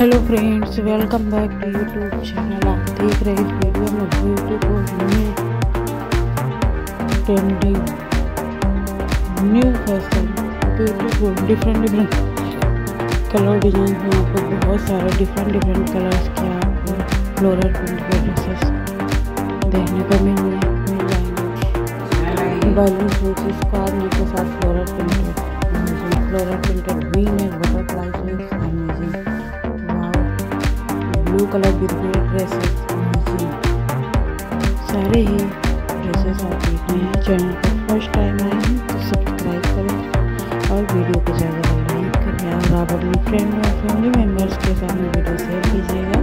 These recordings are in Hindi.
Hello friends welcome back to YouTube channel आप देख रहे इस वीडियो में beautiful new trending new fashion beautiful different different colour design में आपको बहुत सारे डिफरेंट डिफरेंट कलर्स के आपको फ्लोरल प्रिंट के ड्रेसेस देखने को मिल मिल जाएँगे बैलून सूट स्क्वायर के साथ floral printed floral printed V neck colour beautiful dresses सारे ही ड्रेसेस आप देख रहे हैं। चैनल पर फ़र्स्ट टाइम आए हैं तो सब्सक्राइब करें और वीडियो को ज़्यादा लाइक करें और आप अपने फ्रेंड और फैमिली मेंबर्स के साथ में वीडियो शेयर कीजिएगा।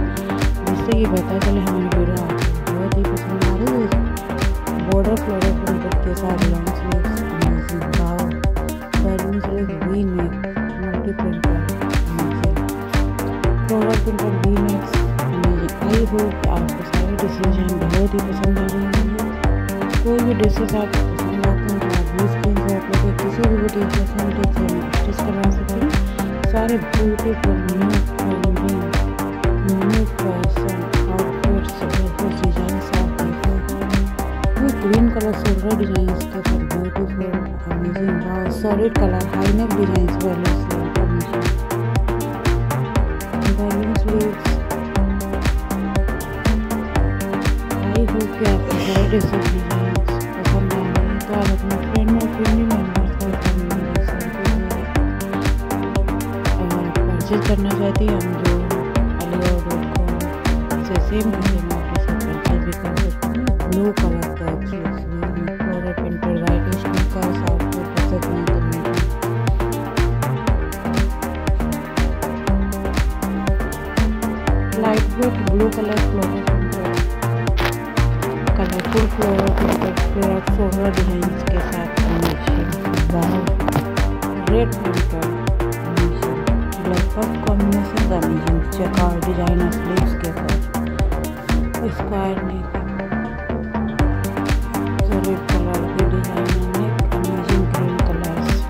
जिससे कि पता चले हमारी वीडियो आपको बहुत ही पसंद आ रही है। बॉर्डर फ्लोरल प्रिंटेड के साथ long sleeves amazing sleeve V neck multi printed floral printed we hope आपको सारे डिसीज़न बहुत ही पसंद आ रहे होंगे कोई भी डिशेज आपको पसंद आते हैं, आप भी स्क्रीन शॉट लेकर किसी भी से फैसिलिटी से स्टिच करवा सकते हैं। सारे ये ग्रीन के beautiful solid colour high neck design amazing balloon कि आपको सारे ड्रेसेस डिजाइंस पसंद आ रहे हैं तो आप अपने फ्रेंड और को और परचेज करना चाहती हैं हम जो अलीगढ़ डॉट कॉम से सेम मुझे आप ड्रेसेस परचेज भी कर सकते हैं ब्लू कलर का actually floral printed white skin का साफ़ को पसंद नहीं ड्रेसेस में light weight blue colour floral printed floral floral design के साथ red printed black combination amazing चेकार designer sleeves के साथ स्क्वायर नेक रेड कलर की designer neck amazing green colours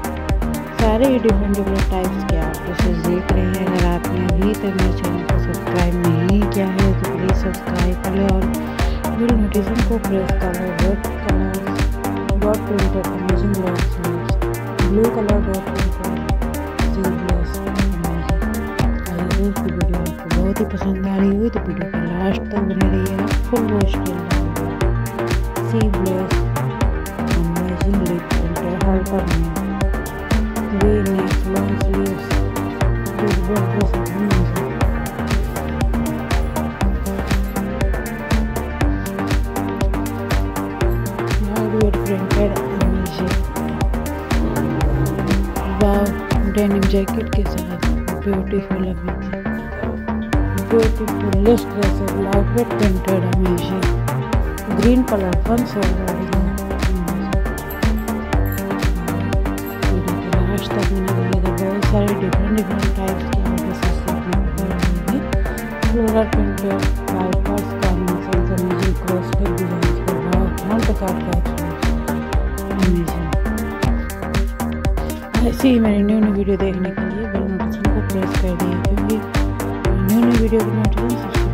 सारे ही डिफरेंट डिफरेंट टाइप्स के आप ड्रेसेस देख रहे हैं अगर आपने अभी तक मेरे चैनल को सब्सक्राइब नहीं किया है तो प्लीज़ सब्सक्राइब कर और बिल नोटिफिकेशन को प्रेस कर लें red colour dot printed amazing long sleeves blue colour dot printed sleeveless I hope की वीडियो आपको बहुत ही पसंद आ रही हुई तो वीडियो को लास्ट तक बने रहिएगा फुल वॉच के लिए। सी ब्लेस अमेजिंग लिप प्रिंटेड हल्का में jacket के साथ beautiful amazing beautiful list dresses lightweight printed amazing green color fun silver last तक मैंने बोलेगा बहुत सारे डिफरेंट डिफरेंट टाइप्स के dresses floral printed amazing cross design के बाद फ्रंट कार्ड का अमेजिंग ऐसे ही मैंने न्यू न्यू वीडियो देखने के लिए बेल नोटिफिकेशन को प्रेस कर दिए क्योंकि न्यू न्यू वीडियो की नोटिफिकेशन